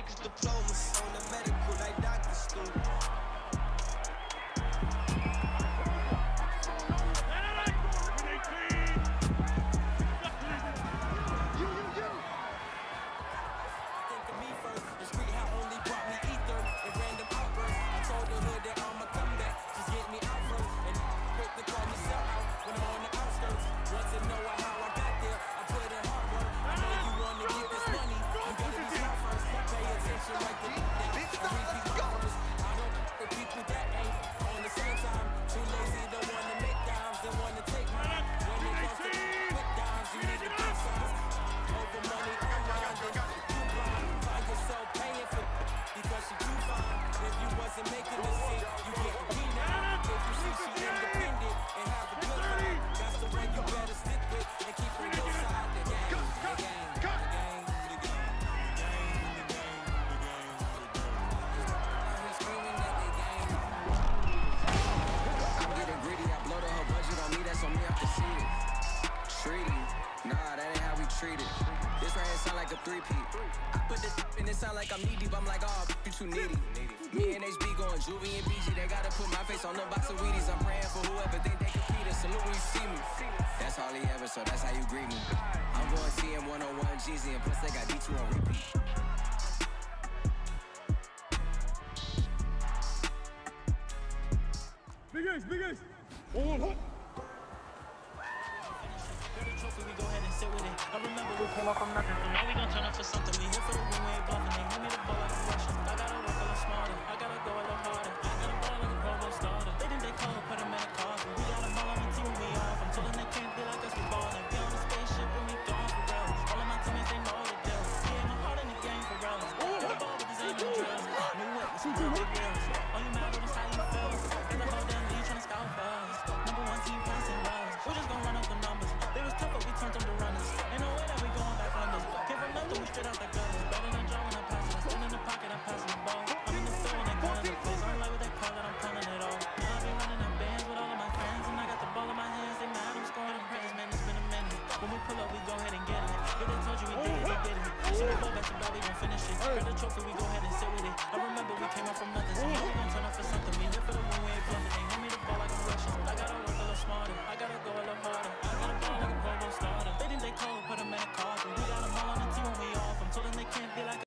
niggas diplomas on the Wasn't making you get. If you see she independent and have a good vibe, that's the one you better stick with and keep on your side. The game, the game, the game, the game, the game, the game, the game, the game. I hear screaming that they game. I'm getting greedy, I blow the whole budget on me, that's on me, I can see it. Treaty, nah, that ain't how we treat it. This right here sound like a three-peat. I put this and it sound like I'm knee deep, I'm like, oh, you too needy. Me and HB going Juvie and BG, they gotta put my face on the box of Wheaties. I'm praying for whoever think they compete us. Salute when you see me. That's all he ever, so that's how you greet me. I'm going TM 101 Jeezy, and plus they got D2 on repeat. Big Ace, Big Ace. Hold on, sit with it. I remember we Came up from nothing. Now we gon' turn up for something. We here for the win, we ain't bluffing. When we pull up, we go ahead and get it. Could have told you we did it, we did it. Should we go back to Bobby and finish it. Grab the trophy, we go ahead and sit with it. I remember we came up from nothing, so we gon' turn up for something.